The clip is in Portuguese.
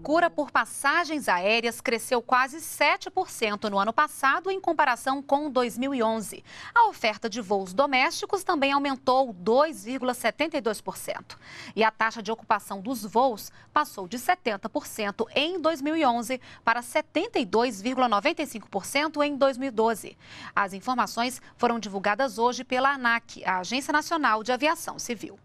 procura por passagens aéreas cresceu quase 7% no ano passado em comparação com 2011. A oferta de voos domésticos também aumentou 2,72%. E a taxa de ocupação dos voos passou de 70% em 2011 para 72,95% em 2012. As informações foram divulgadas hoje pela ANAC, a Agência Nacional de Aviação Civil.